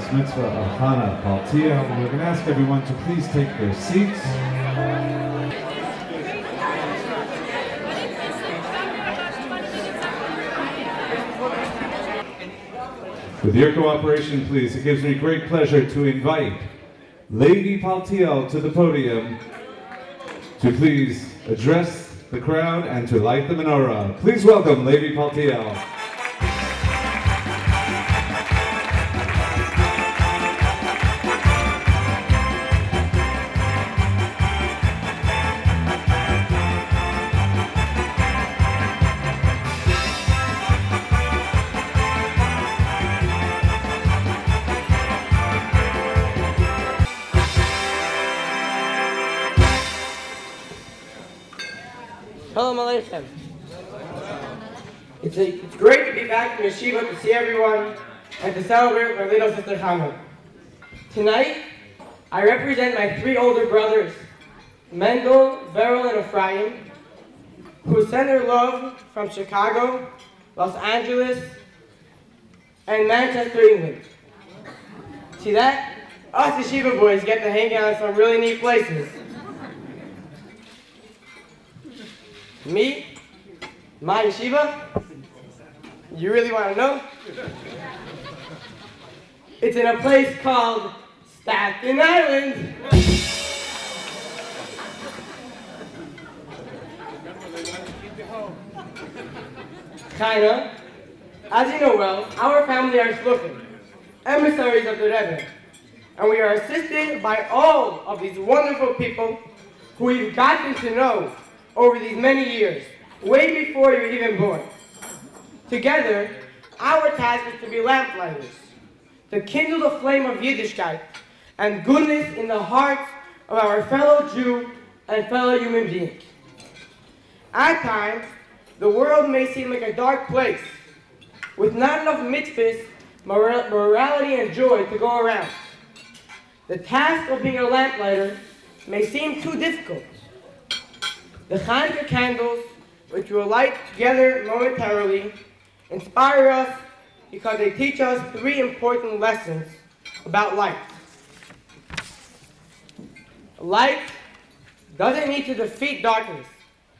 bas mitzvah of. We're going to ask everyone to please take their seats. With your cooperation, please, it gives me great pleasure to invite Levi Paltiel to the podium to please address the crowd and to light the menorah. Please welcome Levi Paltiel. It's, great to be back in Yeshiva to see everyone and to celebrate my little sister Chana. Tonight, I represent my three older brothers, Mendel, Beryl, and Ephraim, who send their love from Chicago, Los Angeles, and Manchester, England. See that? Us Yeshiva boys get to hang out in some really neat places. Me? My yeshiva? You really want to know? It's in a place called Staten Island. Kinda. As you know well, our family are Shluchim, emissaries of the Rebbe, and we are assisted by all of these wonderful people who we've gotten to know over these many years, way before you were even born. Together, our task is to be lamplighters, to kindle the flame of Yiddishkeit and goodness in the hearts of our fellow Jew and fellow human being. At times, the world may seem like a dark place, with not enough mitzvahs, mora- morality, and joy to go around. The task of being a lamplighter may seem too difficult. The Hanukkah candles, which we'll light together momentarily, inspire us because they teach us three important lessons about light. Light doesn't need to defeat darkness.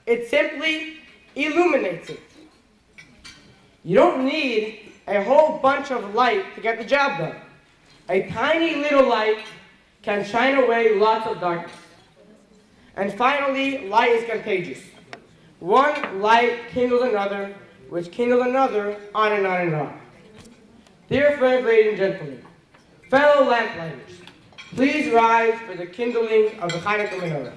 It simply illuminates it. You don't need a whole bunch of light to get the job done. A tiny little light can shine away lots of darkness. And finally, light is contagious. One light kindles another, which kindles another, on and on and on. Dear friends, ladies and gentlemen, fellow lamplighters, please rise for the kindling of the Hanukkah menorah.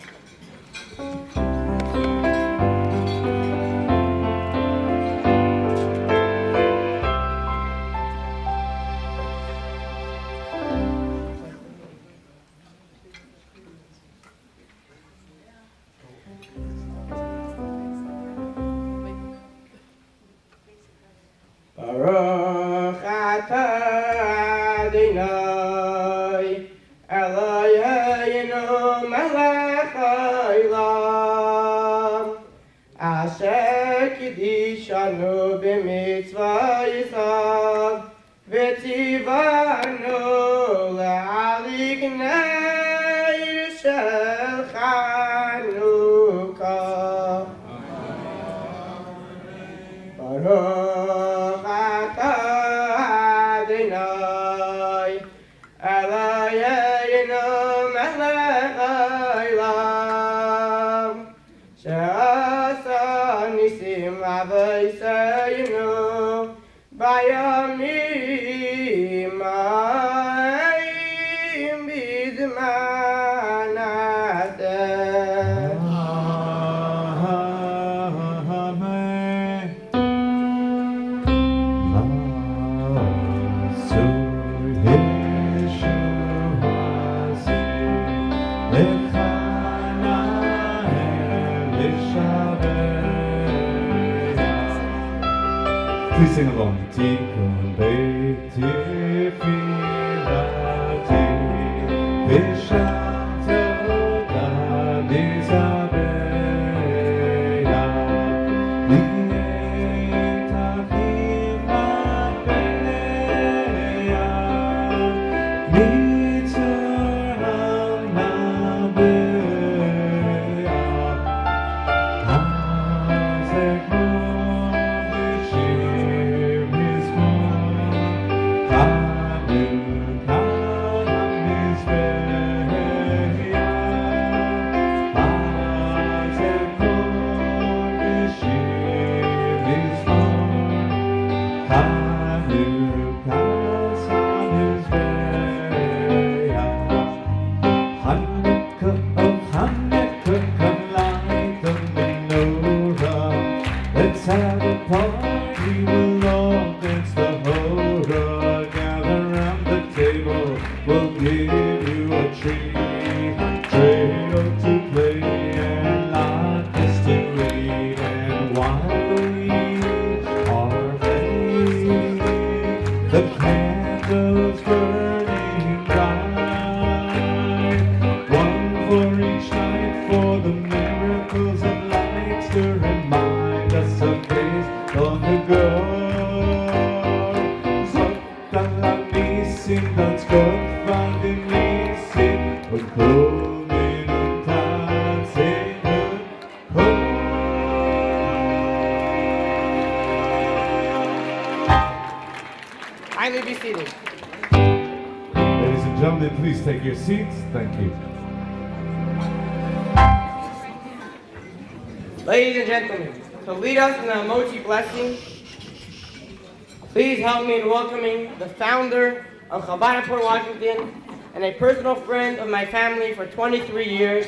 Help me in welcoming the founder of Chabad Port Washington and a personal friend of my family for 23 years,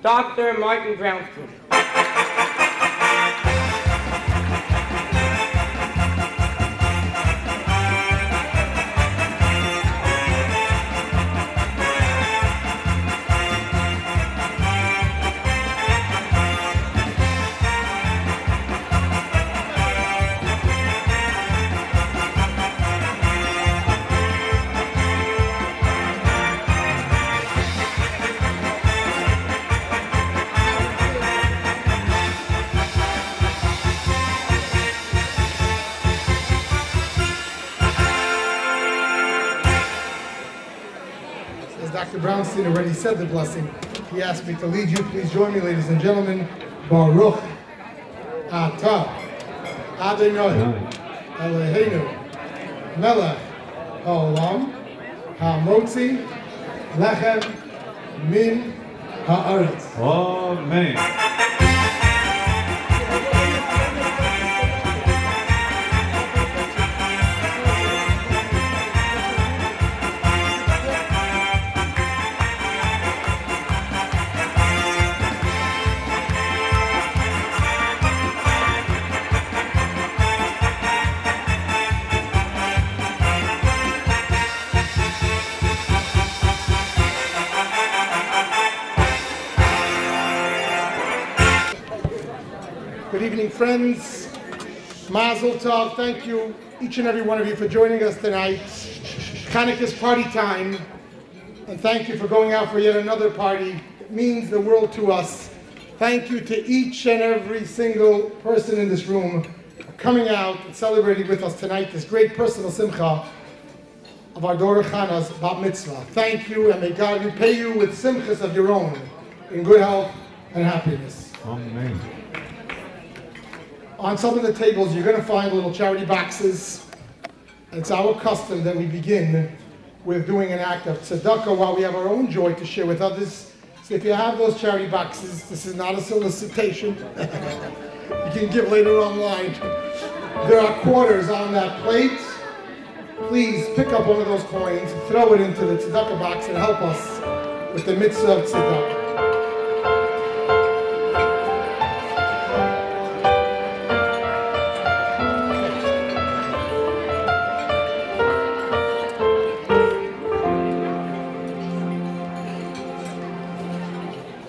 Dr. Martin Brownstein. Dr. Brownstein already said the blessing, he asked me to lead you. Please join me, ladies and gentlemen. Baruch Ata Adonai Eloheinu Melech Haolam Hamotzi Lechem Min Haaretz. Amen. Friends. Mazel Tov. Thank you, each and every one of you, for joining us tonight. Hanukkah's party time. And thank you for going out for yet another party. It means the world to us. Thank you to each and every single person in this room for coming out and celebrating with us tonight this great personal simcha of our daughter Chana's bat mitzvah. Thank you, and may God repay you with simchas of your own in good health and happiness. Amen. On some of the tables, you're going to find little charity boxes. It's our custom that we begin with doing an act of tzedakah while we have our own joy to share with others. So if you have those charity boxes, this is not a solicitation. you can give later online. There are quarters on that plate. Please pick up one of those coins, throw it into the tzedakah box, and help us with the mitzvah of tzedakah.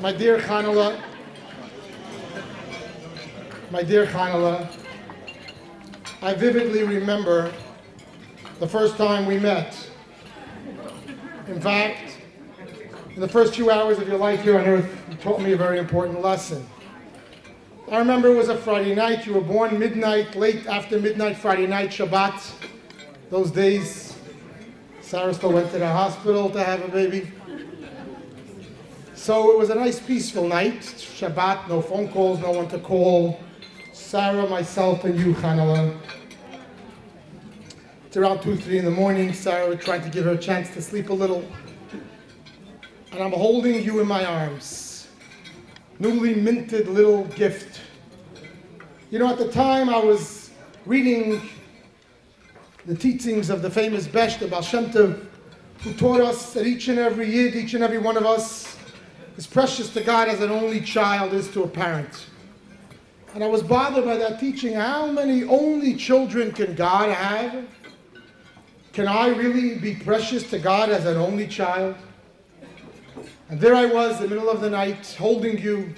My dear Chanala, my dear Chanala, I vividly remember the first time we met. In fact, in the first few hours of your life here on earth, you taught me a very important lesson. I remember it was a Friday night. You were born midnight, late after midnight, Friday night, Shabbat. Those days, Sarah still went to the hospital to have a baby. So it was a nice, peaceful night. Shabbat, no phone calls, no one to call. Sarah, myself, and you, Chanala. It's around 2, 3 in the morning. Sarah trying to give her a chance to sleep a little. And I'm holding you in my arms. Newly minted little gift. You know, at the time I was reading the teachings of the famous Besht, the Baal Shem Tov, who taught us that each and every Yid, each and every one of us, is precious to God as an only child is to a parent. And I was bothered by that teaching. How many only children can God have? Can I really be precious to God as an only child? And there I was, in the middle of the night, holding you.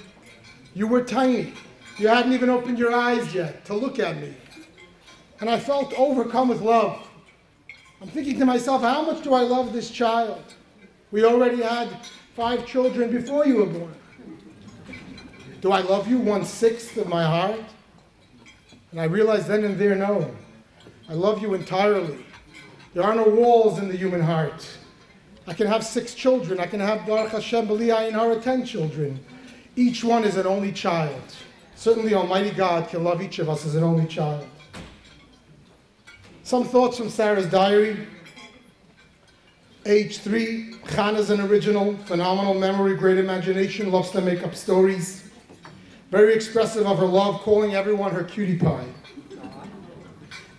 You were tiny. You hadn't even opened your eyes yet to look at me. And I felt overcome with love. I'm thinking to myself, how much do I love this child? We already had five children before you were born. Do I love you one sixth of my heart? And I realized then and there, no. I love you entirely. There are no walls in the human heart. I can have six children. I can have Baruch Hashem B'li Hara ten children. Each one is an only child. Certainly Almighty God can love each of us as an only child. Some thoughts from Sarah's diary. Age three, Chana's an original, phenomenal memory, great imagination, loves to make up stories. Very expressive of her love, calling everyone her cutie pie.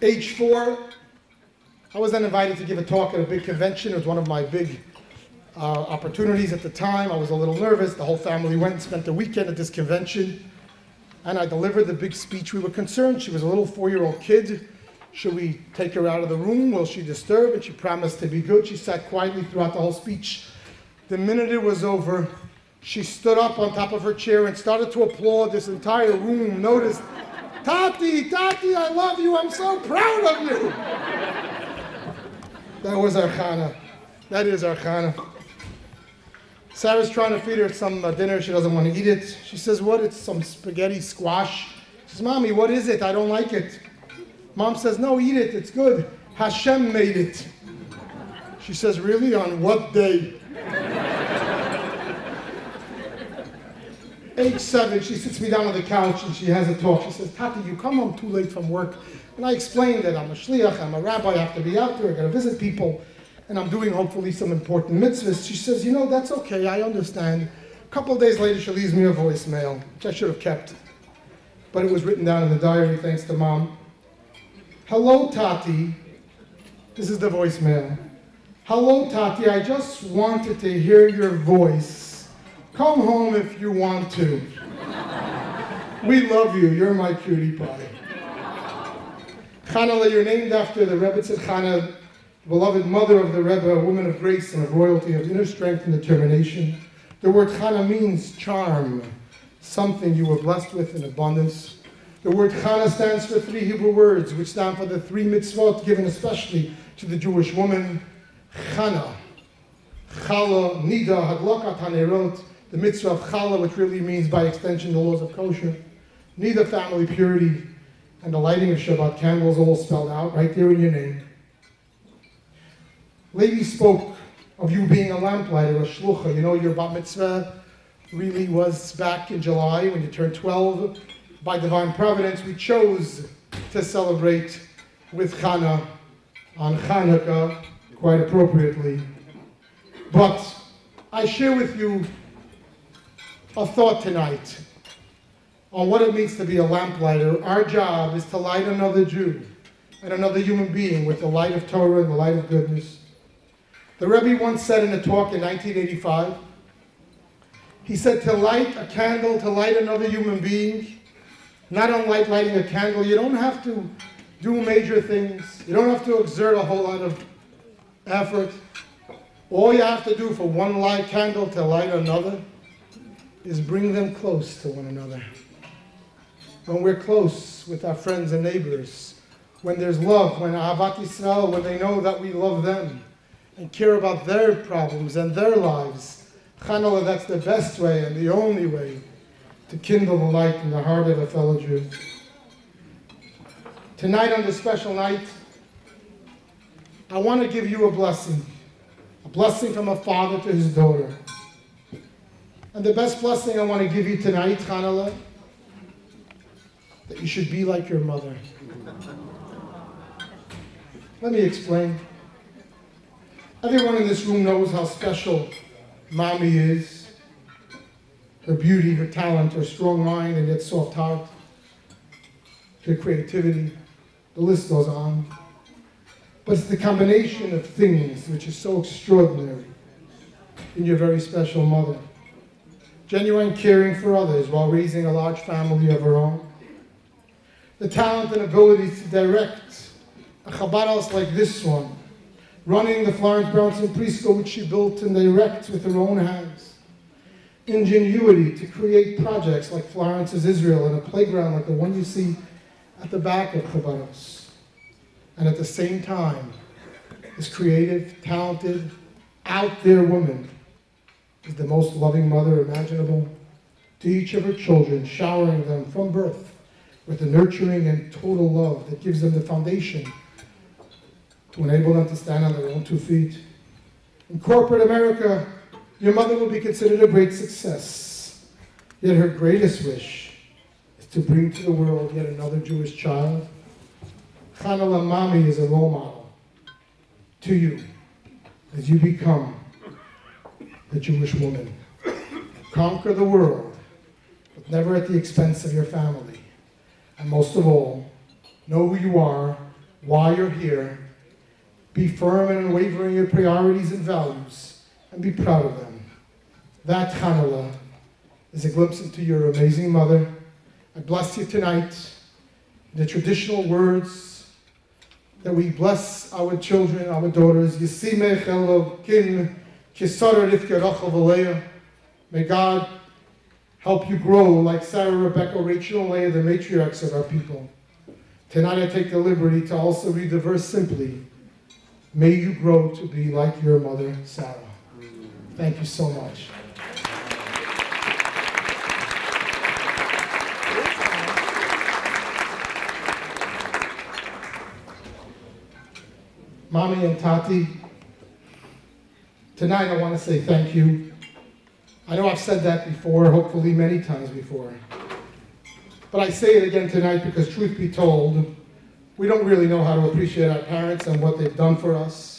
Age four, I was then invited to give a talk at a big convention. It was one of my big uh, opportunities at the time. I was a little nervous. The whole family went and spent the weekend at this convention. And I delivered the big speech. We were concerned. She was a little four-year-old kid. Should we take her out of the room? Will she disturb? And she promised to be good. She sat quietly throughout the whole speech. The minute it was over, she stood up on top of her chair and started to applaud. This entire room noticed, Tati, Tati, I love you. I'm so proud of you. That was our. That is our. Sarah's trying to feed her some uh, dinner. She doesn't want to eat it. She says, What? It's some spaghetti squash. She says, Mommy, what is it? I don't like it. Mom says, No, eat it. It's good. Hashem made it. She says, Really? On what day? Age seven, she sits me down on the couch and she has a talk. She says, Tati, you come home too late from work. And I explained that I'm a shliach, I'm a rabbi, I have to be out there, I gotta visit people, and I'm doing hopefully some important mitzvahs. She says, you know, that's okay, I understand. A couple days later, she leaves me a voicemail, which I should have kept. But it was written down in the diary thanks to mom. Hello, Tati. This is the voicemail. Hello, Tati, I just wanted to hear your voice. Come home if you want to. We love you. You're my cutie pie. Chanala, you're named after the Rebbetzin Chana, beloved mother of the Rebbe, a woman of grace and of royalty, of inner strength and determination. The word Chana means charm, something you were blessed with in abundance. The word Chana stands for three Hebrew words, which stand for the three mitzvot given especially to the Jewish woman. Chana, Chala, Nida, Hadlokat Hanerot, the mitzvah of challah, which really means by extension the laws of kosher, Nida family purity, and the lighting of Shabbat candles all spelled out right there in your name. Levi spoke of you being a lamplighter, a shlucha. You know, your bat mitzvah really was back in July when you turned 12. By divine providence, we chose to celebrate with Chana on Hanukkah, quite appropriately. But I share with you a thought tonight on what it means to be a lamplighter. Our job is to light another Jew and another human being with the light of Torah and the light of goodness. The Rebbe once said in a talk in 1985, he said to light a candle, to light another human being, not unlike lighting a candle, you don't have to do major things. You don't have to exert a whole lot of effort. All you have to do for one light candle to light another is bring them close to one another. When we're close with our friends and neighbors, when there's love, when Ahavat Yisrael, when they know that we love them and care about their problems and their lives, Chanala, that's the best way and the only way to kindle the light in the heart of a fellow Jew. Tonight, on this special night, I want to give you a blessing, a blessing from a father to his daughter. And the best blessing I want to give you tonight, Chanala, that you should be like your mother. Let me explain. Everyone in this room knows how special mommy is. Her beauty, her talent, her strong mind, and yet soft heart, her creativity. The list goes on. But it's the combination of things which is so extraordinary in your very special mother genuine caring for others while raising a large family of her own, the talent and ability to direct a Chabad house like this one, running the Florence Brownstein preschool which she built and direct with her own hands, ingenuity to create projects like Florence's Israel and a playground like the one you see at the back of house, and at the same time, this creative, talented, out there woman is the most loving mother imaginable to each of her children, showering them from birth with the nurturing and total love that gives them the foundation to enable them to stand on their own two feet. In corporate America, your mother will be considered a great success. Yet her greatest wish is to bring to the world yet another Jewish child. Chanala Mami is a role model to you as you become the Jewish woman. Conquer the world, but never at the expense of your family. And most of all, know who you are, why you're here, be firm and unwavering in your priorities and values, and be proud of them. That, Chanala, is a glimpse into your amazing mother. I bless you tonight the traditional words that we bless our children, our daughters. Yisimech Elokim. May God help you grow like Sarah, Rebecca, Rachel, and Leah, the matriarchs of our people. Tonight I take the liberty to also read the verse simply. May you grow to be like your mother, Sarah. Thank you so much. Mommy and Tati, tonight I want to say thank you. I know I've said that before, hopefully many times before. But I say it again tonight because, truth be told, we don't really know how to appreciate our parents and what they've done for us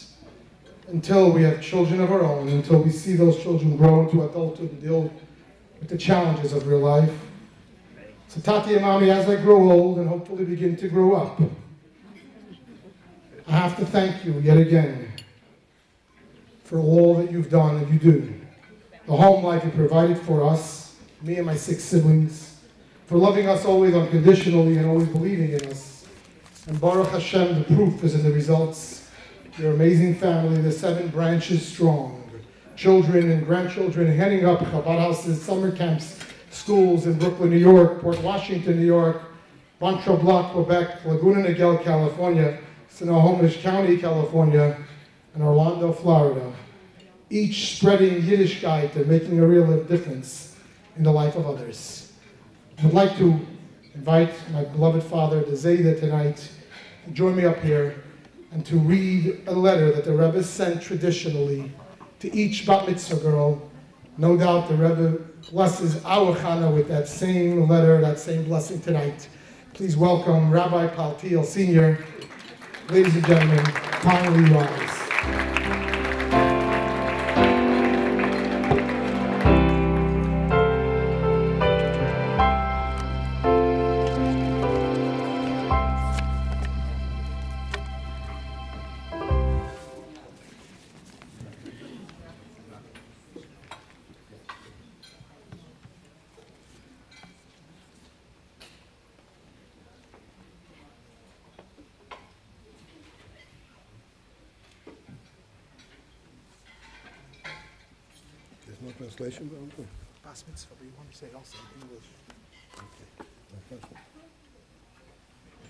until we have children of our own, until we see those children grow into adulthood and deal with the challenges of real life. So, Tati and Mommy, as I grow old and hopefully begin to grow up, I have to thank you yet again for all that you've done and you do. The home life you provided for us, me and my six siblings, for loving us always unconditionally and always believing in us. And Baruch Hashem, the proof is in the results. Your amazing family, the seven branches strong, children and grandchildren heading up Chabad houses, summer camps, schools in Brooklyn, New York, Port Washington, New York, Montreal Block, Quebec, Laguna Niguel, California, Snohomish County, California, and Orlando, Florida, each spreading Yiddishkeit and making a real difference in the life of others. I'd like to invite my beloved father, the Zayda, tonight. To join me up here and to read a letter that the Rebbe sent traditionally to each bat mitzvah girl. No doubt the Rebbe blesses our Chana with that same letter, that same blessing tonight. Please welcome Rabbi Paltiel Sr., Ladies and gentlemen, kindly rise. Translation, Baruch? Bas mitzvah, but you want to say also in English.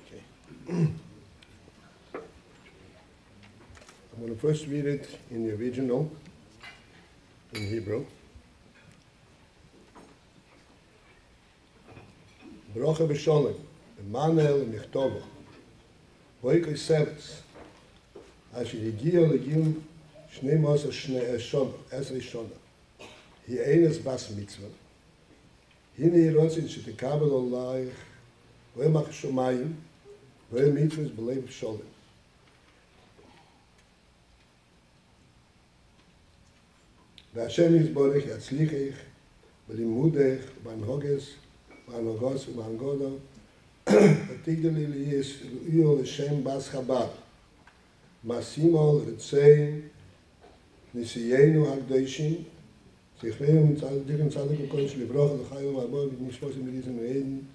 Okay. I'm going to first read it in the original, in Hebrew. Broche b'sholem, Emmanuel Michtovo, Boike Sevitz, אשר הגיע לגיל 12 שנה, שונה, עשרה שונה. היא אינס בס מצווה. הנה היא רוצים שתקבל עלייך, ואומך שמיים, ואום מצווה בלב שולם. והשם יזבורך יצליחך בלימודך, בהנהוגס, בהנהוגוס ובהנגודו, ותגדלי לי יהיו לשם בס חב"ד. מעשימו רציין, נשיאנו הקדושים, Sie fehlen mit all diesen Zahlen, die können sie gebrochen, die Chaiu, aber wir nicht sprechen mit diesen Reden,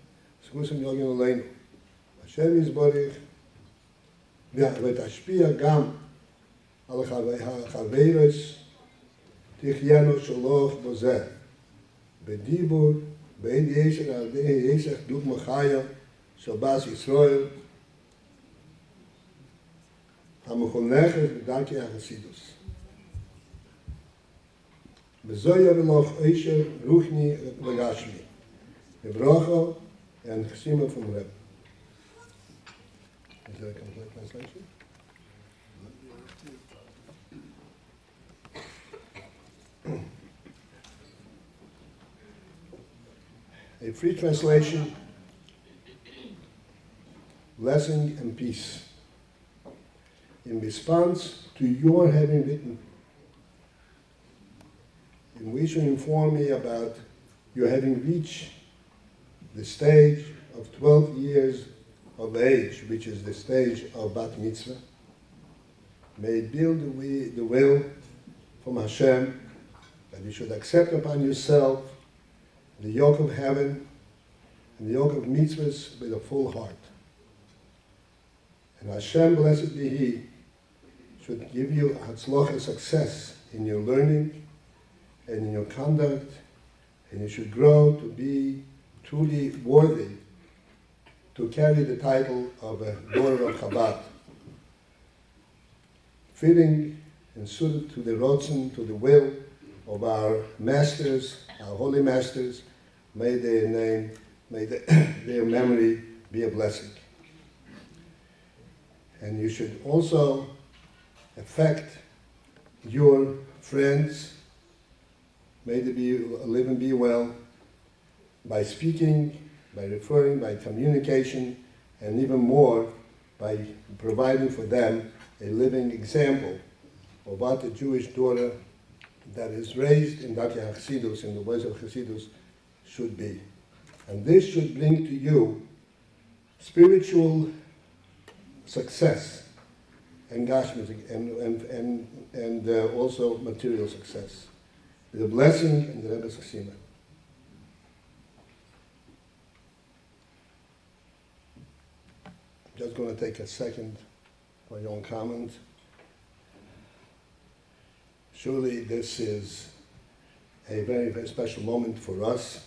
es muss ein Jogin allein. Hashem ist Borech, wird das Spiel gamm, על החברס תחיינו שלוף בזה. בדיבור, בין ישר על די ישר דוג מחייה, שבאס ישראל, המכונכת בדנקי החסידוס. Bezoyer moch oisher ruchni the Gebrocho and chesima from Rebbe. Is that a complete translation? a free translation, blessing and peace. In response to your having written in which you inform me about your having reached the stage of 12 years of age, which is the stage of bat mitzvah, may build the will from Hashem that you should accept upon yourself the yoke of heaven and the yoke of mitzvahs with a full heart. And Hashem, blessed be He, should give you hatzlocha success in your learning and in your conduct, and you should grow to be truly worthy to carry the title of a daughter of Chabad, fitting and suited to the rotzen, to the will of our masters, our holy masters. May their name, may the, their memory be a blessing. And you should also affect your friends. May they be, live and be well by speaking, by referring, by communication, and even more by providing for them a living example of what a Jewish daughter that is raised in Darkei Hasidus, in the ways of Hasidus, should be. And this should bring to you spiritual success and and, and, and, and uh, also material success. The blessing and the Rebbe's Chasima. Just going to take a second for your own comment. Surely this is a very, very special moment for us,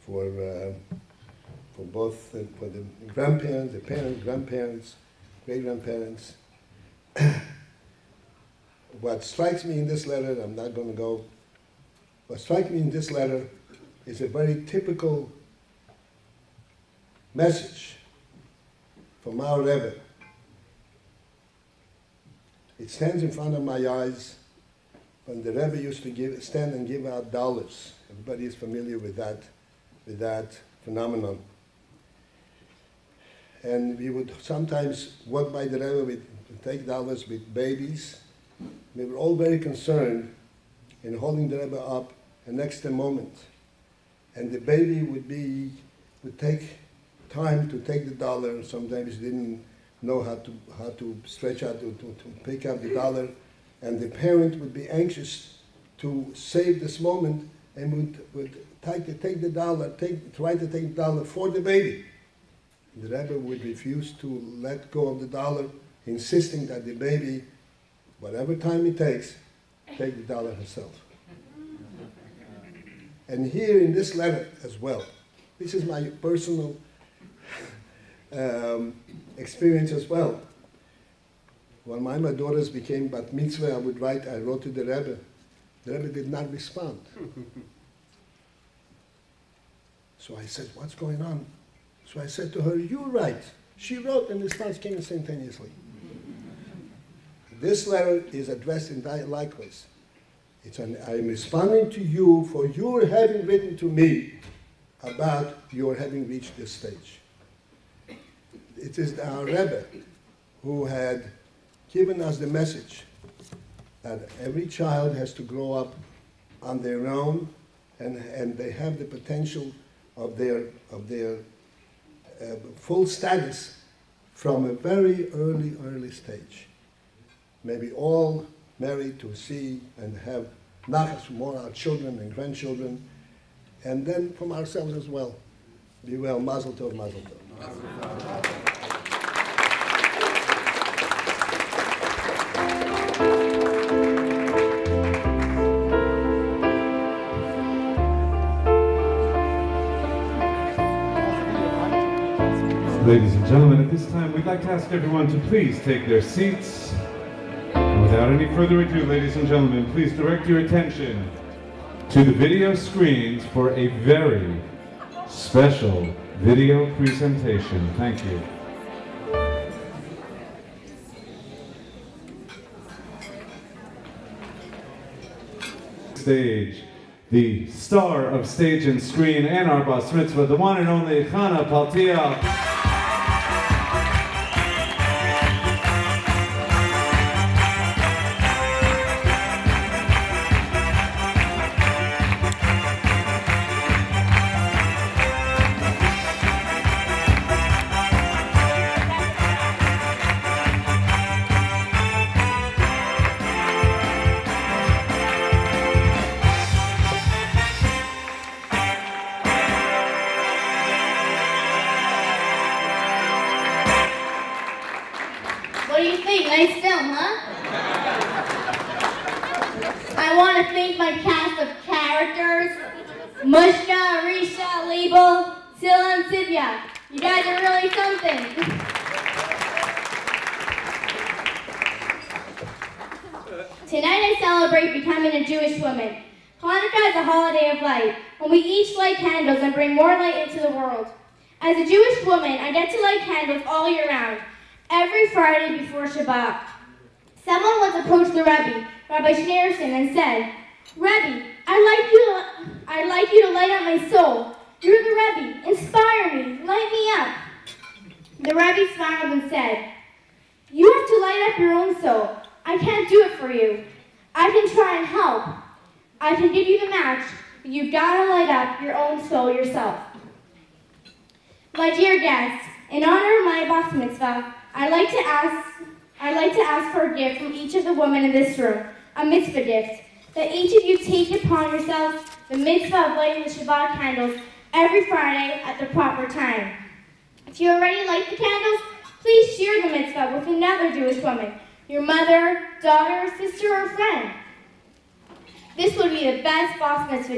for, uh, for both the, for the grandparents, the parents, grandparents, great-grandparents. what strikes me in this letter, I'm not going to go, what strikes me in this letter is a very typical message from our Rebbe it stands in front of my eyes when the Rebbe used to give, stand and give out dollars. Everybody is familiar with that, with that phenomenon. And we would sometimes walk by the Rebbe with take dollars with babies. We were all very concerned in holding the Rebbe up the next moment. And the baby would be, would take time to take the dollar. and Sometimes he didn't know how to, how to stretch out, to, to, to pick up the dollar. And the parent would be anxious to save this moment and would, would take, the, take the dollar, take, try to take the dollar for the baby. The Rebbe would refuse to let go of the dollar, insisting that the baby, whatever time it takes, take the dollar herself. And here in this letter as well, this is my personal um, experience as well. When my, my daughters became bat mitzvah, I would write, I wrote to the Rebbe. The Rebbe did not respond. so I said, what's going on? So I said to her, you write. She wrote and the response came instantaneously. This letter is addressed in that likewise. It's an, I'm responding to you for your having written to me about your having reached this stage it is our Rebbe who had given us the message that every child has to grow up on their own and, and they have the potential of their, of their uh, full status from a very early, early stage. Maybe all married to see and have nachas from all our children and grandchildren, and then from ourselves as well. Be well, mazel tov, mazel tov. Ladies and gentlemen, at this time, we'd like to ask everyone to please take their seats. Without any further ado, ladies and gentlemen, please direct your attention to the video screens for a very special video presentation. Thank you. Stage the star of stage and screen and our bas mitzvah, the one and only Chana Paltiel.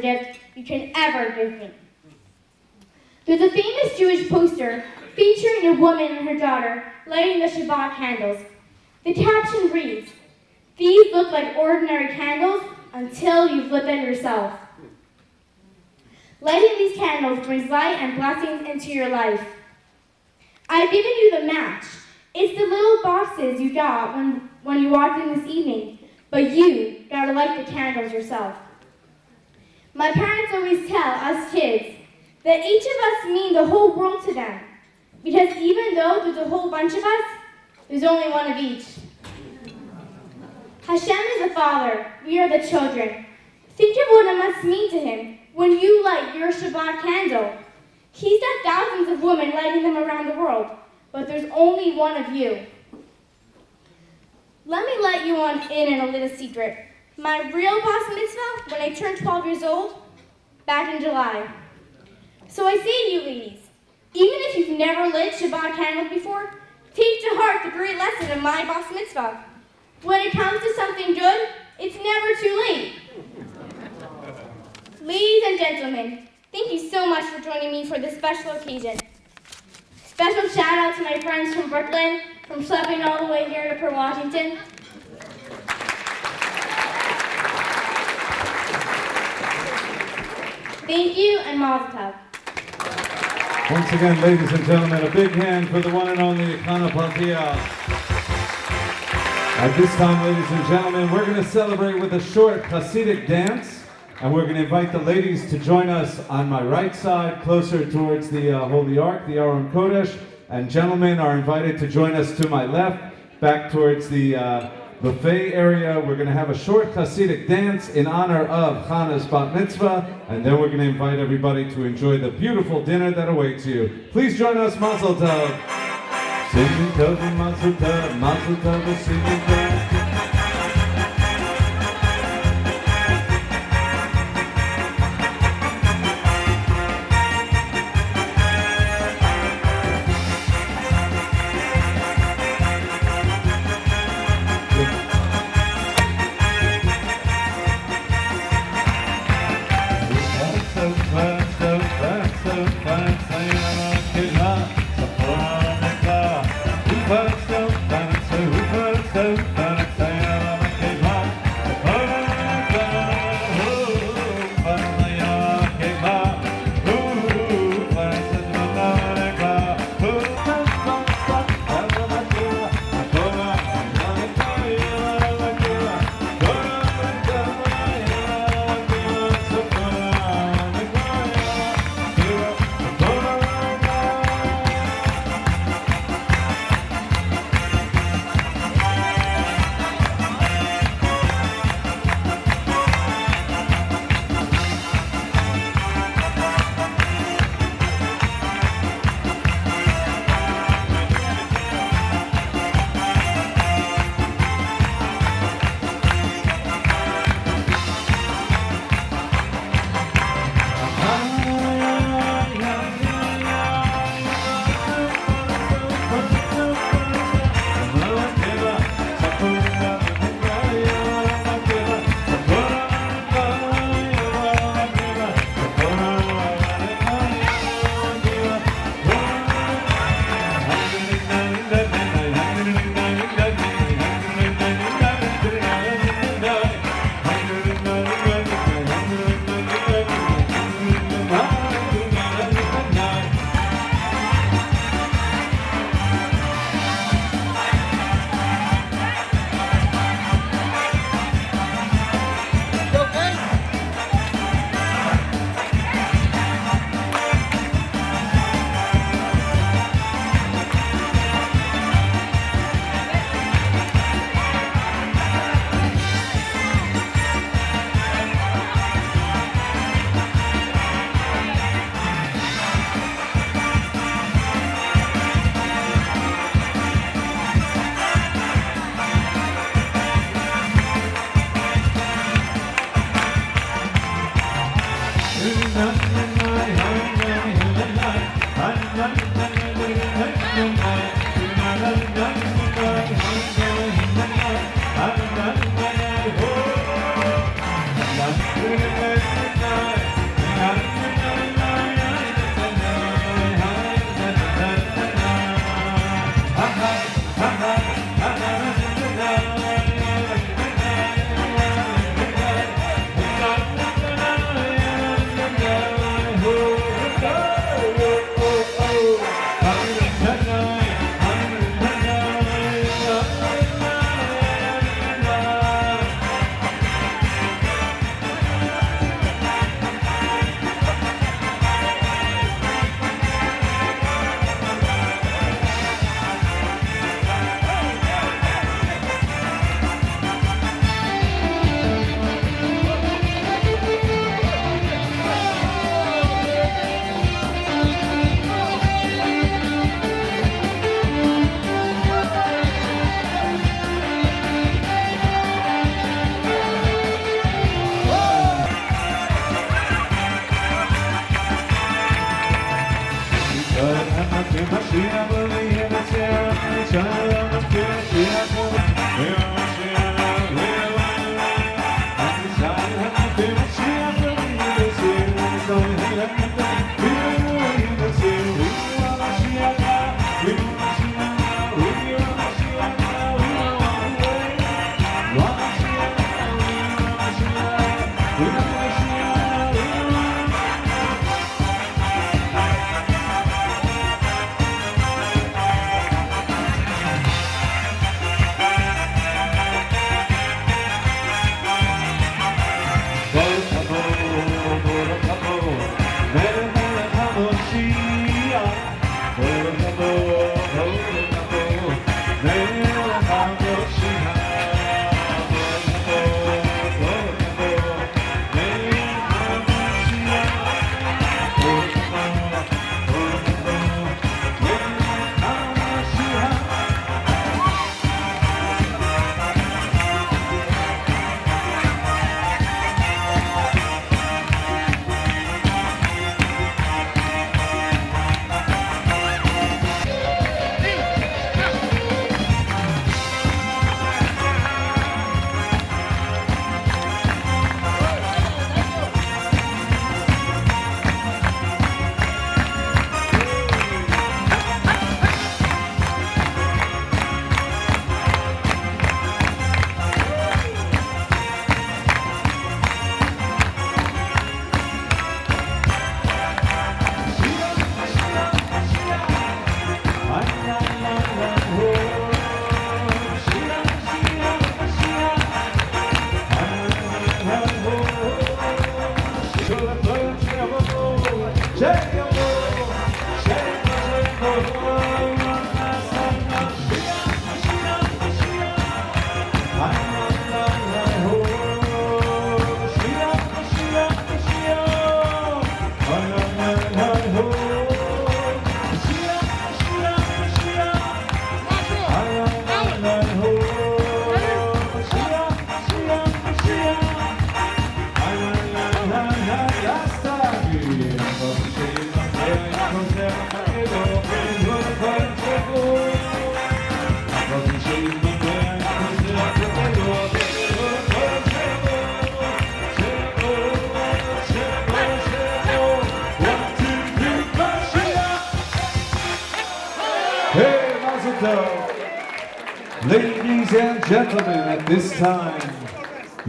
You can ever give me. There's a famous Jewish poster featuring a woman and her daughter lighting the Shabbat candles. The caption reads, These look like ordinary candles until you've them yourself. Lighting these candles brings light and blessings into your life. I've given you the match. It's the little boxes you got when, when you walked in this evening, but you gotta light the candles yourself. My parents always tell us kids that each of us mean the whole world to them. Because even though there's a whole bunch of us, there's only one of each. Hashem is the Father, we are the children. Think of what it must mean to him when you light your Shabbat candle. He's got thousands of women lighting them around the world, but there's only one of you. Let me let you on in on a little secret. My real bas mitzvah, when I turned 12 years old, back in July. So I say to you ladies, even if you've never lit Shabbat candles before, take to heart the great lesson of my bas mitzvah. When it comes to something good, it's never too late. Ladies and gentlemen, thank you so much for joining me for this special occasion. Special shout out to my friends from Brooklyn, from schlepping all the way here to Port Washington. Thank you and Mazel Tov. Once again, ladies and gentlemen, a big hand for the one and only Paltiel. At this time, ladies and gentlemen, we're going to celebrate with a short Hasidic dance, and we're going to invite the ladies to join us on my right side, closer towards the uh, Holy Ark, the Aron Kodesh, and gentlemen are invited to join us to my left, back towards the uh, buffet area. We're going to have a short Hasidic dance in honor of Chana's bat mitzvah, and then we're going to invite everybody to enjoy the beautiful dinner that awaits you. Please join us, Mazel Tov. Singing Tov, Mazel Tov, Mazel Tov, singing Tov. Diana.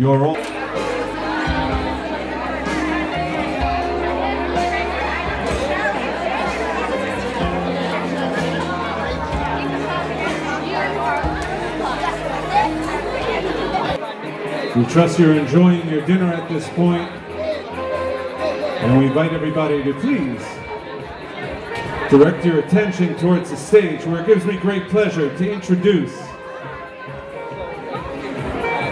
You're all. We trust you're enjoying your dinner at this point, and we invite everybody to please direct your attention towards the stage where it gives me great pleasure to introduce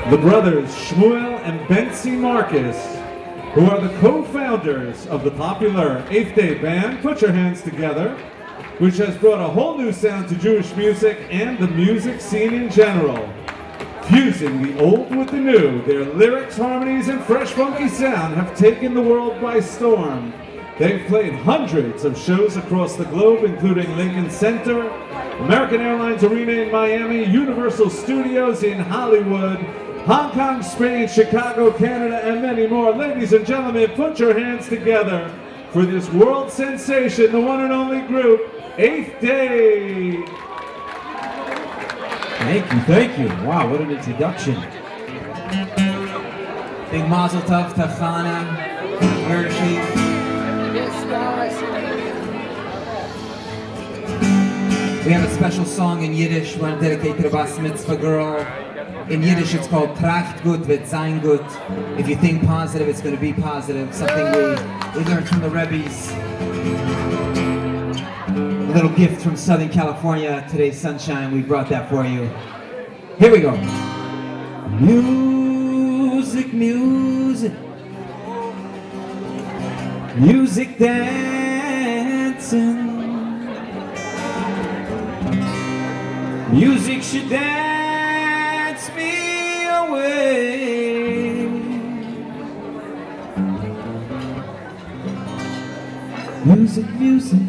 the brothers Shmuel and Bentzi Marcus, who are the co-founders of the popular Eighth Day Band. Put your hands together, which has brought a whole new sound to Jewish music and the music scene in general. Fusing the old with the new, their lyrics, harmonies, and fresh funky sound have taken the world by storm. They've played hundreds of shows across the globe, including Lincoln Center, American Airlines Arena in Miami, Universal Studios in Hollywood, Hong Kong, Spain, Chicago, Canada, and many more. Ladies and gentlemen, put your hands together for this world sensation, the one and only group, Eighth Day. Thank you, thank you. Wow, what an introduction. Big mazel tov to Chana, Hershey. We have a special song in Yiddish we want to dedicate to the Bas Mitzvah girl. In Yiddish, it's called Tracht gut wird sein gut. If you think positive, it's going to be positive. Something we, we learned from the Rebbe's. A little gift from Southern California, today's sunshine. We brought that for you. Here we go. Music, music. Music dancing. Music should dance Music, music.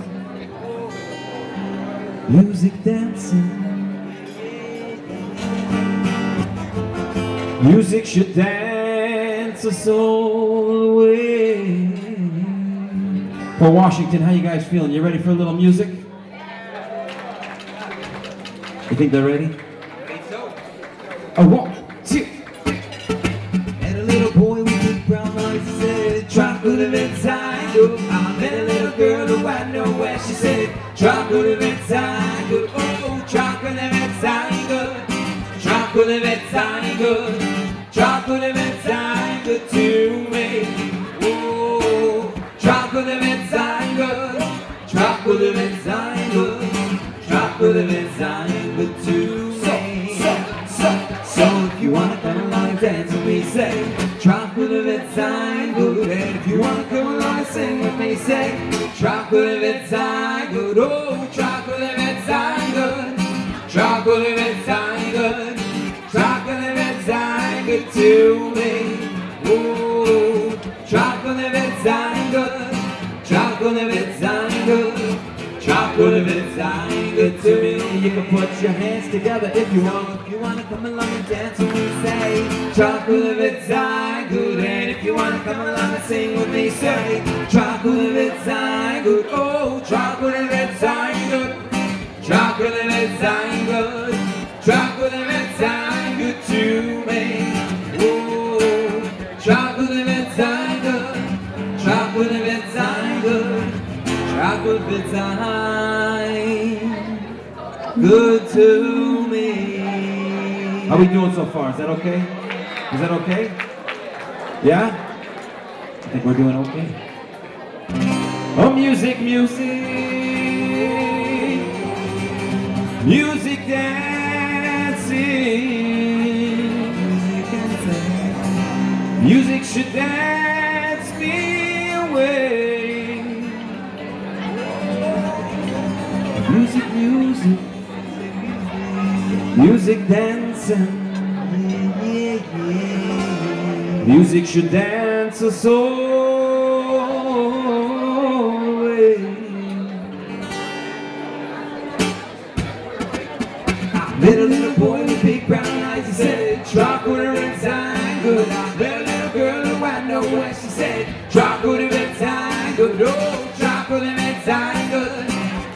Music dancing. Music should dance us all away. Port Washington, how you guys feeling? You ready for a little music? You think they're ready? A one, two. And a little boy with big brown eyes said, Chocolate inside. A little girl who I know where she said, Chocolate inside. Oh, chocolate inside. Good. Chocolate. Good. Chocolate. Good to me. Oh, chocolate. Good. Chocolate. Good. Chocolate. Good to me. So, so, so if you wanna come along and dance with me, say chocolate good. And if you wanna come along and sing with me, say chocolate inside good. Oh, chocolate inside good. Chocolate inside good. Chocolate inside good to me. Oh, chocolate inside good. Chocolate inside good. Chocolate inside good to me. You can put your hands together if you want. If you wanna come along and dance with me, say chocolate inside good. And if you wanna come along and sing with me, say chocolate inside good. Oh, chocolate inside good. Chocolate inside good. Chocolate inside good to me. Oh, chocolate inside good. Chocolate inside good. Chocolate inside good to me. How are we doing so far? Is that okay? Is that okay? Yeah? I think we're doing okay. Oh, music, music, music dancing, music should dance me away. Music, music, music dancing. Music should dance a soul. Chocolate rectangle, oh, chocolate rectangle,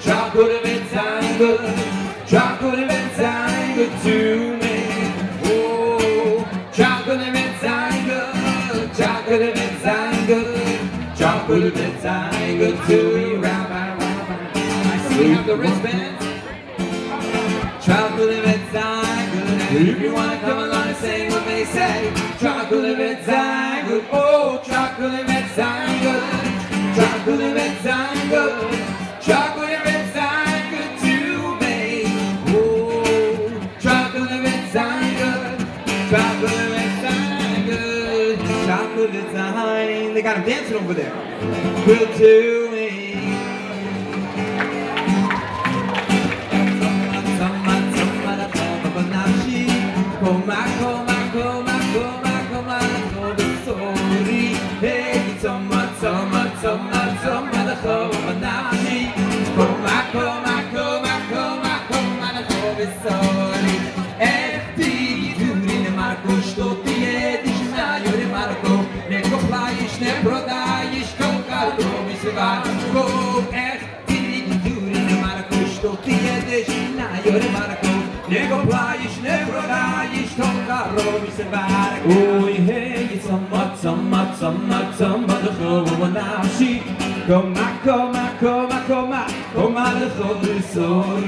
chocolate rectangle, chocolate rectangle to me. Oh, chocolate rectangle, chocolate rectangle, chocolate rectangle to me. Rabbi, rabbi. I see we have the wristbands. Chocolate rectangle, if you wanna come along and sing what they say. Chocolate rectangle, oh, chocolate rectangle rectangle, chocolate rectangle, chocolate rectangle to me. Oh, chocolate rectangle, chocolate rectangle, chocolate rectangle. They got them dancing over there. Will do. Ooh, hey, tsamba, tsamba, tsamba, tsamba, de gewone afschiet. Kom maar, kom maar, kom maar, kom maar, kom maar, de gewone zon.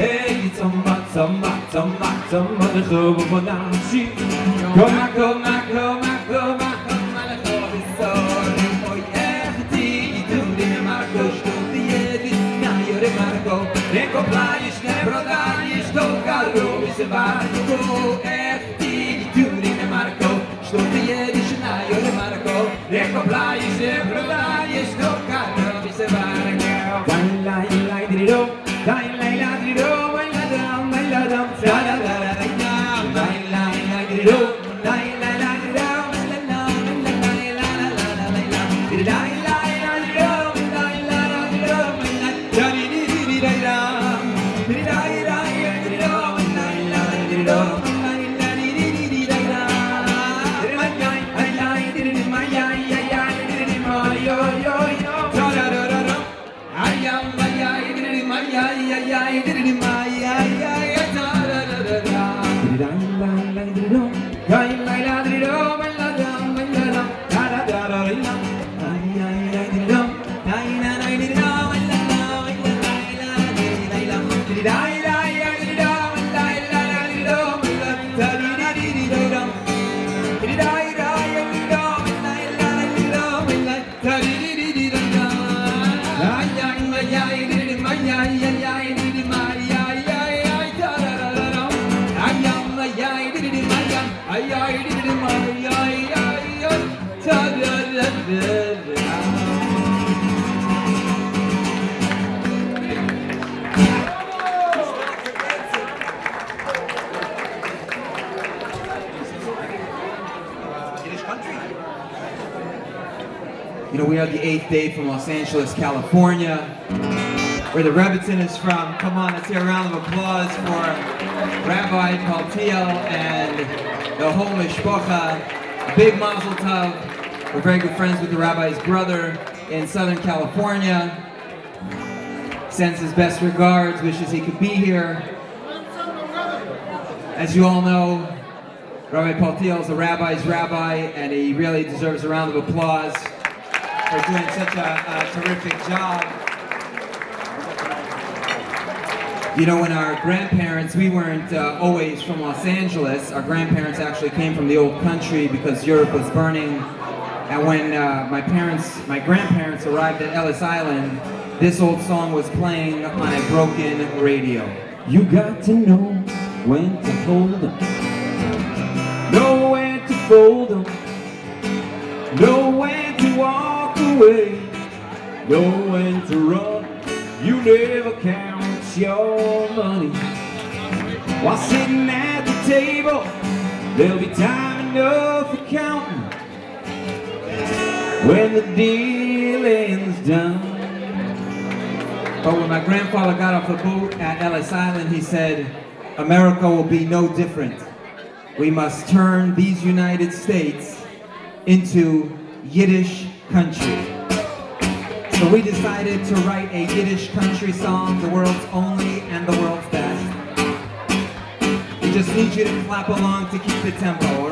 Hey, tsamba, tsamba, tsamba, tsamba, de gewone afschiet. We are the eighth day from Los Angeles, California, where the rabbi is from. Come on, let's hear a round of applause for Rabbi Paltiel and the whole Mishpocha. Big mazel tov. We're very good friends with the rabbi's brother in Southern California. Sends his best regards, wishes he could be here. As you all know, Rabbi Paltiel is the rabbi's rabbi, and he really deserves a round of applause for doing such a, a terrific job. You know, when our grandparents, we weren't uh, always from Los Angeles. Our grandparents actually came from the old country because Europe was burning. And when uh, my parents, my grandparents arrived at Ellis Island, this old song was playing on a broken radio. You got to know when to hold them, know when to fold them, know where away, know when to run. You never count your money while sitting at the table. There'll be time enough for counting when the dealing's done. But when my grandfather got off the boat at Ellis Island, he said, America will be no different. We must turn these United States into Yiddish country. So we decided to write a Yiddish country song, the world's only and the world's best. We just need you to clap along to keep the tempo, all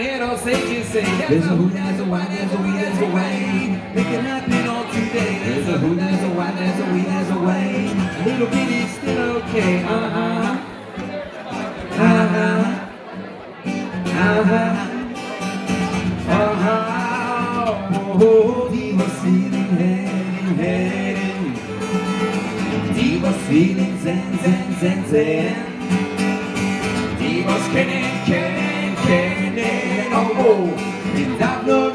I can hear those say, there's a who, there's a why, there's a way, there's a way. Make it happen all today. There's a who, there's a why, there's a way, there's a way. A little bit is still okay. Uh huh. Uh huh. Uh huh. Uh huh. Oh, divas feeling heading, heading. Divas feeling zen, zen, zen, zen. Divas can, can, can, oh, oh. And I've noticed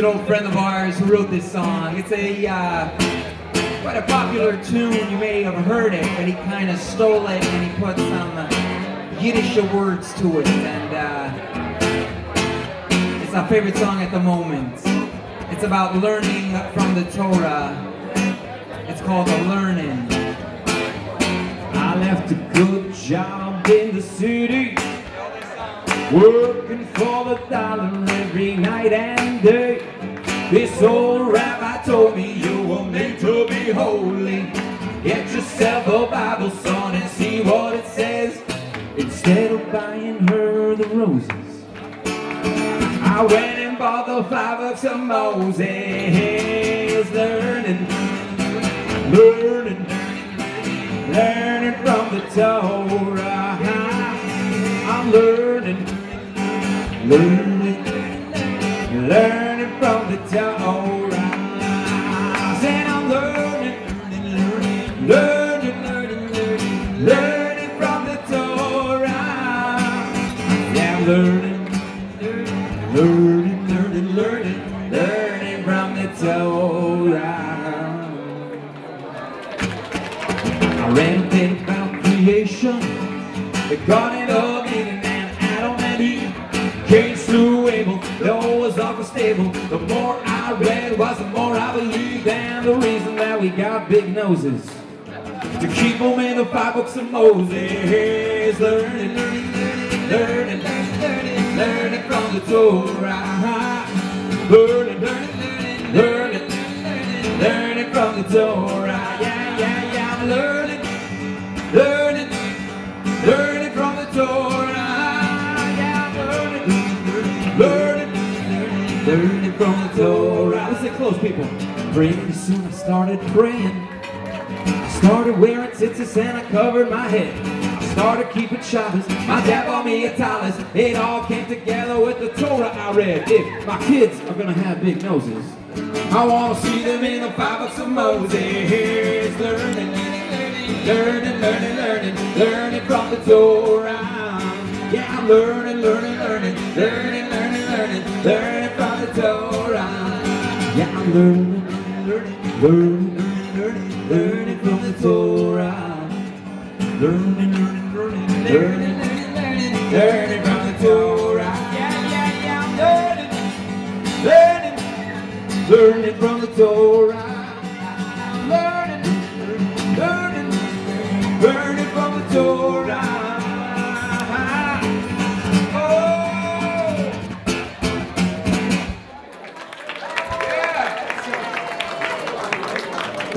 an old friend of ours who wrote this song. It's a uh, quite a popular tune. You may have heard it, but he kind of stole it and he put some uh, Yiddish words to it. And uh, It's our favorite song at the moment. It's about learning from the Torah. It's called The Learning. I left a good job in the city, working for the dollar every night and day. This old rabbi told me you were meant to be holy. Get yourself a Bible, son, and see what it says. Instead of buying her the roses, I went and bought the five books of Moses. Learning, learning, learning from the Torah. I'm learning, Learn it, learn it from the dawn. More I read was the more I believed, and the reason that we got big noses to keep them in the five books of Moses. Learning, learning, learning, learning, learning, from the Torah. Learning, learning, learning, learning, learning from the Torah. Yeah, yeah, yeah, I'm learning, learning, learning from the Torah. Close, people. Pretty soon I started praying. Started wearing tzitzis and I covered my head. I started keeping Shabbos. My dad bought me a tallis. It all came together with the Torah I read. If my kids are gonna have big noses, I wanna see them in the five books of Moses. Learning, learning, learning, learning, learning, learning from the Torah. Yeah, I'm learning, learning, learning, learning, learning, learning, learning from the Torah. Yeah, I'm learning, learning, learning, learning, learning, learning from the Torah. Learning, learning, learning, learning, learning, learning, learning from the Torah. Yeah, yeah, yeah, I'm learning, learning, learning from the Torah. Learning, learning, learning from the Torah.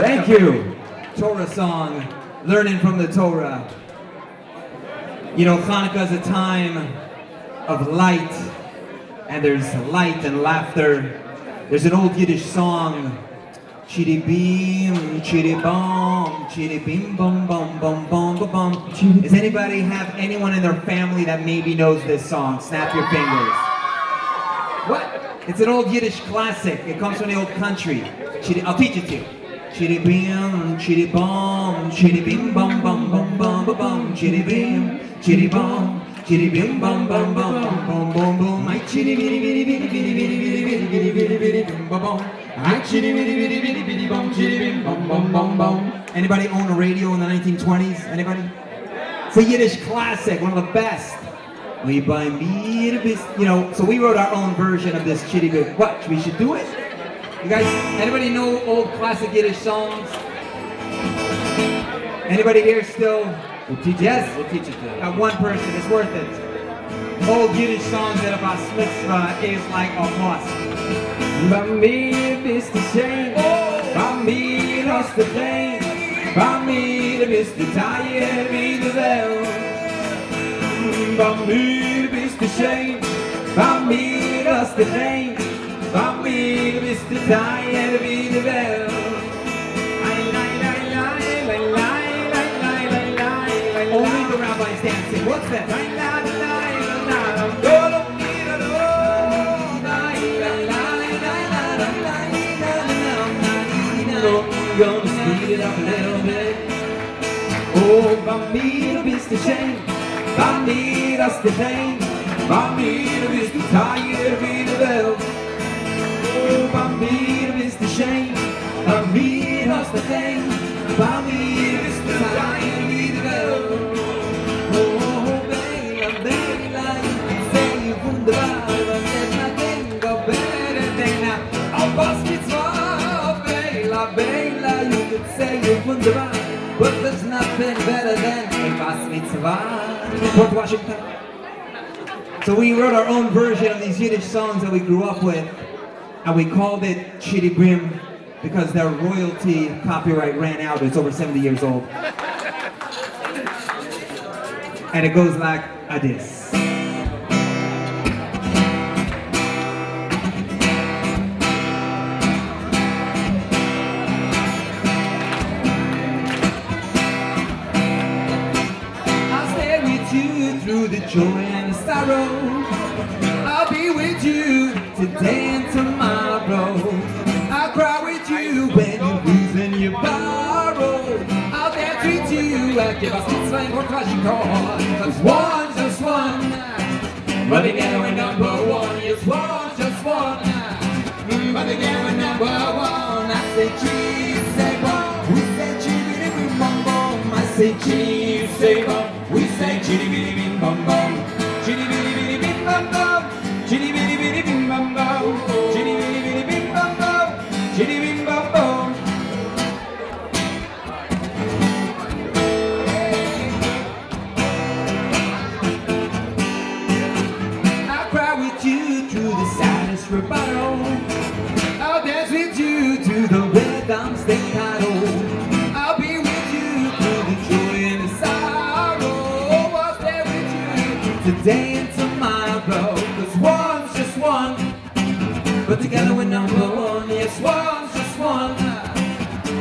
Thank you. Torah song, learning from the Torah. You know, Hanukkah is a time of light, and there's light and laughter. There's an old Yiddish song, Chitty beam, chitty bom, chitty beam, bum, bum, bum, bum, bum, bum. Does anybody have anyone in their family that maybe knows this song? Snap your fingers. What? It's an old Yiddish classic. It comes from the old country. I'll teach it to you. Chitty beam, chitty bom, chitty beam, bum, bum, bum, bum, bum, bum, chitty beam, chitty bom, chitty beam, bum, bum, bum, bum, bum, bum, bum, my chitty bitty bitty bitty bitty bitty bitty bitty bitty bitty bitty bum bum, my chitty bitty bitty bitty bitty bum, chitty beam, bum, bum, bum, bum. Anybody own a radio in the 1920s? Anybody? It's a Yiddish classic, one of the best. We buy me you know, so we wrote our own version of this chitty bit. What, we should do it? You guys, anybody know old classic Yiddish songs? Anybody here still? We'll teach yes? We'll teach it to uh, one person, it's worth it. Old Yiddish songs that about mitzvah is like a must. Bei mir bist du schön, bei mir hast du Klein, bei mir bist du tired wie die Welt. Bei mir bist du schön, bei mir hast du Klein, only the rabbi's dancing. What's that? Gonna speed it up a little bit. Oh, bambino, Mr. Shane. Bambino, Mr. Shane. Bambino, Mr. Tiger, be the bell. Van mir ist die Schein, an mir hast du Gein, bei mir ist wie die Welt. Oh, oh, you could say you're but there's nothing better than Washington. So we wrote our own version of these Yiddish songs that we grew up with and we called it Chitty Brim because their royalty copyright ran out. It's over 70 years old. And it goes like this. Joy you like if I still slang or crushing corn. Cause one's just one. But together we're number one. Yes, one's just one. But together we're number one. I say cheese, say one. We say bitty bim bum bum. I say cheese, say one. Number one. Yes, one's just one,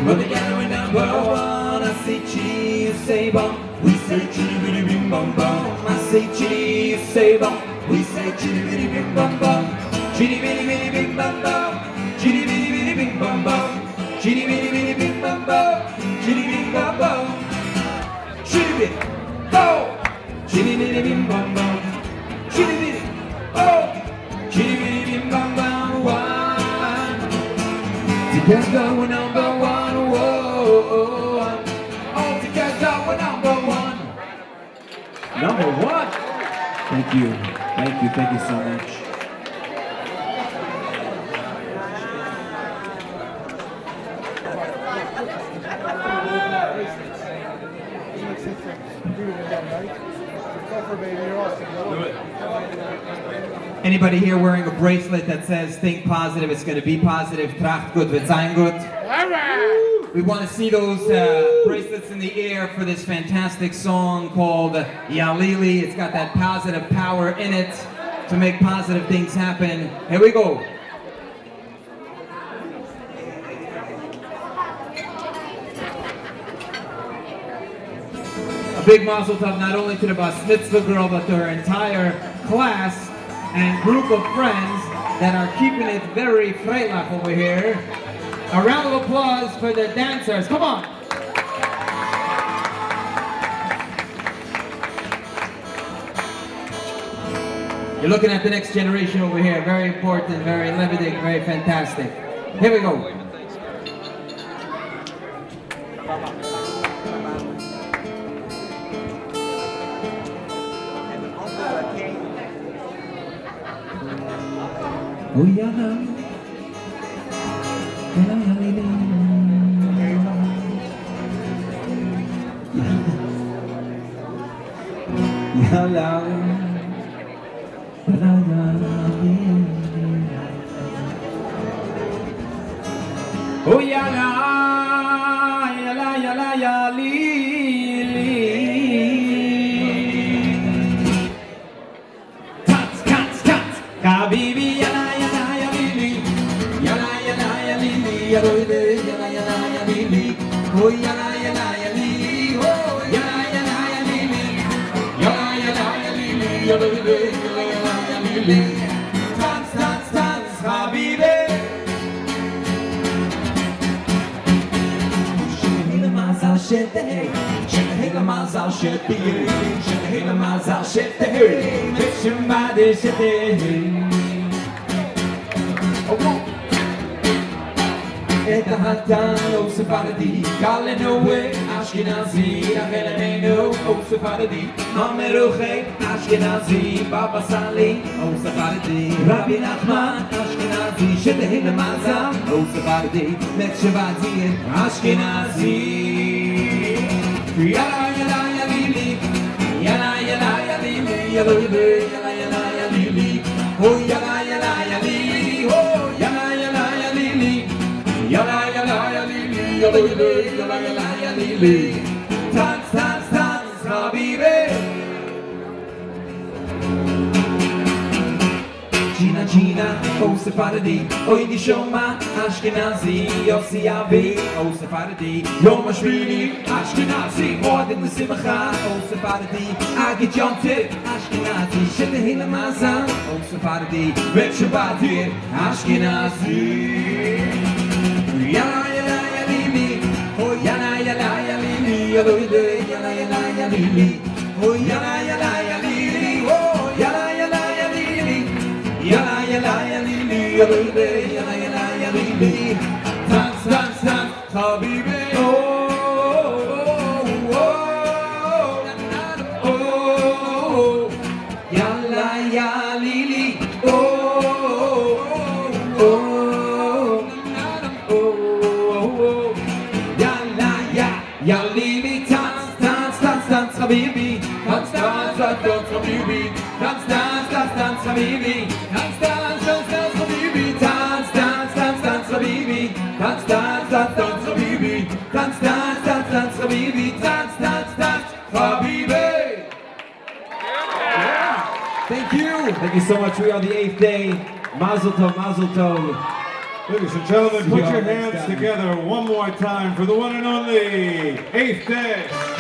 but together we're number one. I say cheese, say bum. We say chitty bitty bim bum bum. I say cheese, say bum. We say chitty bitty bim bum bum. Chitty bitty bitty bim bum bum. Chitty bitty bitty bim bum bum. Chitty bitty bitty bim bum bum. Chitty bim bum bum. Chitty bitty bim bum bum. Together we're number one. Whoa. All together we're number one. Number one. Thank you. Thank you. Thank you so much. Anybody here wearing a bracelet that says think positive, it's going to be positive, tracht gut, wird sein gut? We want to see those uh, bracelets in the air for this fantastic song called Yalili. It's got that positive power in it to make positive things happen. Here we go. A big mazel tov not only to the bas mitzvah girl, but to her entire class and group of friends that are keeping it very freilach over here. A round of applause for the dancers. Come on. You're looking at the next generation over here. Very important, very limiting, very fantastic. Here we go. Oh yeah. או ספרדי, המרוחק, אשכנזי, בבא סאלי, או ספרדי, רבי נחמן, אשכנזי, שתהי למזל, או ספרדי, מצ'בתי, אשכנזי. יאללה יאללה ילילי, yalla yalla yalla yalla yalla lili. Oh yalla yalla yalla lili. Oh yalla yalla yalla lili. Yalla yalla yalla lili. Yalla yalla yalla yalla yalla lili. Tanz, tanz, tanz, Gina oh Sephardi, oi di Shoma, Ashkenazi, Yossi Avi, oh Sephardi, Yom Hashmini, Ashkenazi, more than the Simcha, oh Sephardi, Agit Yom Tiv, Ashkenazi, Shete Hila Maza, oh Sephardi, Bet Shabbatir, Ashkenazi. Yala yala yalili, oh yala yala yalili, yalo yala yala yalili, yalo yale yala yala yalili, dance dance dance, habibi, oh oh oh oh, yala tanz, tanz, tanz, tanz, Habibi, tanz, tanz, tanz, tanz, Habibi, tanz, tanz, tanz, Habibi. Thank you. Thank you so much. We are the eighth day. Mazel tov, mazel tov. Ladies and gentlemen, put your hands together one more time for the one and only eighth day.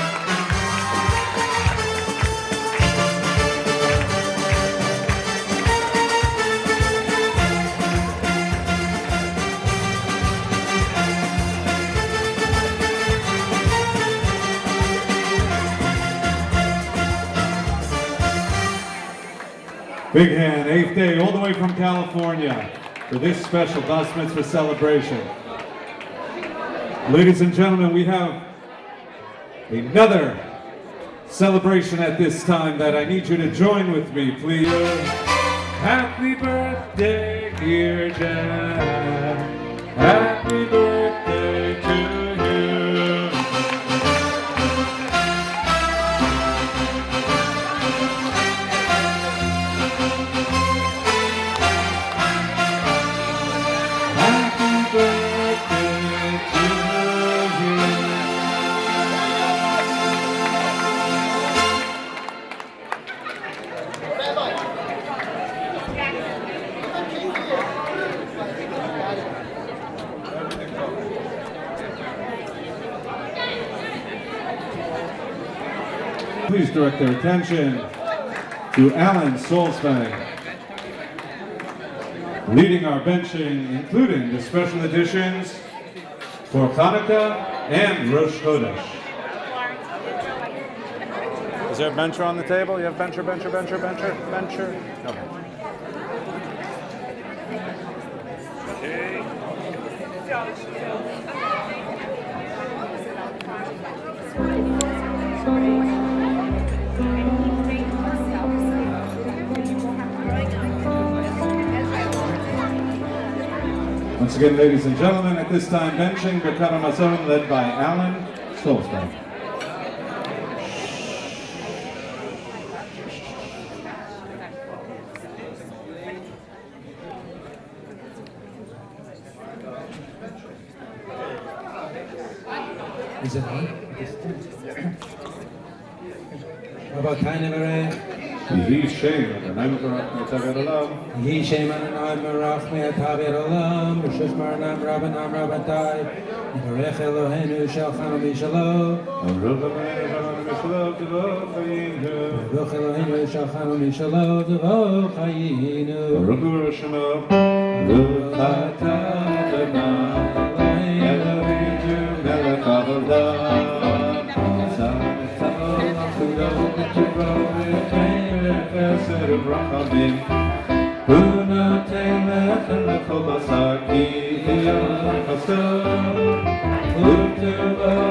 Big hand, eighth day, all the way from California for this special Bas Mitzvah celebration. Ladies and gentlemen, we have another celebration at this time that I need you to join with me, please. Happy birthday, dear Dad. Direct their attention to Alan Solzbank, leading our benching, including the special editions for Hanukkah and Rosh Chodesh. Is there a bencher on the table? You have bencher, bencher, bencher, bencher, bencher? Okay. Once again, ladies and gentlemen, at this time, benching Birkat Hamazon led by Alan Stolzberg. Is it on? About Taina Mareh. יהי שם אדוני מברך מצוות עולם, Ye Shem Adonai Barach Me'ataber Olam Rosh Marnam Rabbanam Rabbatai Yivarech Eloheinu Shalchanu Mishalom ברוך המלך שלום תבוא חיינו, Baruch Eloheinu Shalchanu Mishalom Devo Chayinu ברוך הוא שמו, ברוך אתה אדוני, אלוהינו מלך העולם. וחסד וברחמים. הוא נותן לחם לכל בשר כי יהיה חסר, וטובו הגדול.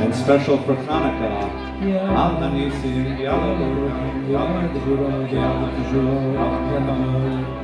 And special for Hanukkah, Andan iyisi, yalan durum, yalan durum, yalan durum, yalan durum.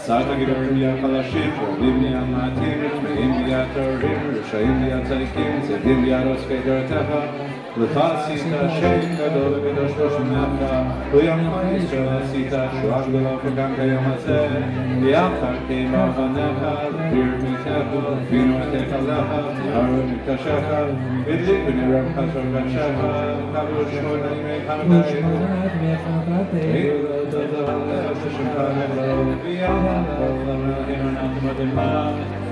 Sata Gidorim Yakalashim, Vivni Amatim, Vivni Yatarim, Rishayim Yatarikim, Vivni Yaroskay Gerateha. Mayamim Mahim, Basman Aseh, Asata Gidorim Yakalashim, Rovim Yamatim, Rishmeim Yatorim, Rishayim Yatzadikim, Zedim Yaros Kedoratecha, L'chasita Shem Gadol Gadosh Roshimecha, Uyam Yisrael Asita Shuach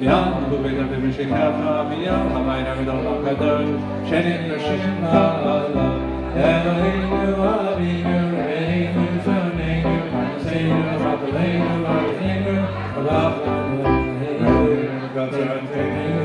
Yam Dubeda Vimishikata Vyam Hamayna Vidalma Kadar Shenin Rashin Hala Elohinu Avinu Reinu Soninu Panasenu Rapalenu Artinu Alapanu Gatsarantinu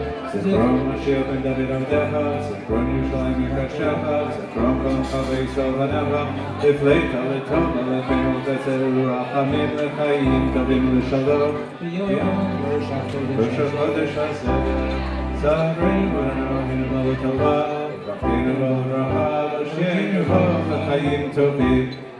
Zichron Mashiach ben David tovim,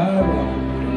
I want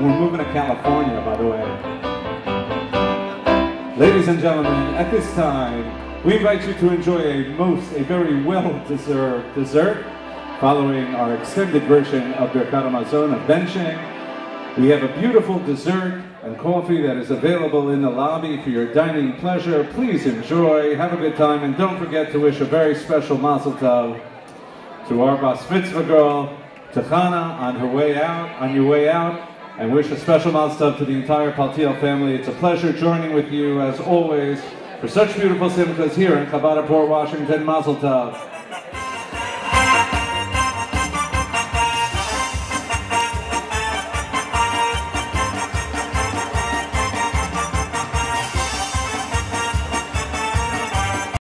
And we're moving to California, by the way. Ladies and gentlemen, at this time, we invite you to enjoy a most, a very well-deserved dessert following our extended version of Birkat Hamazon of benching. We have a beautiful dessert and coffee that is available in the lobby for your dining pleasure. Please enjoy, have a good time, and don't forget to wish a very special mazel tov to our bas mitzvah girl, Tachana, on her way out, on your way out, and wish a special mazel tov to the entire Paltiel family. It's a pleasure joining with you, as always, for such beautiful simchas here in Chabad Port, Washington. Mazel tov.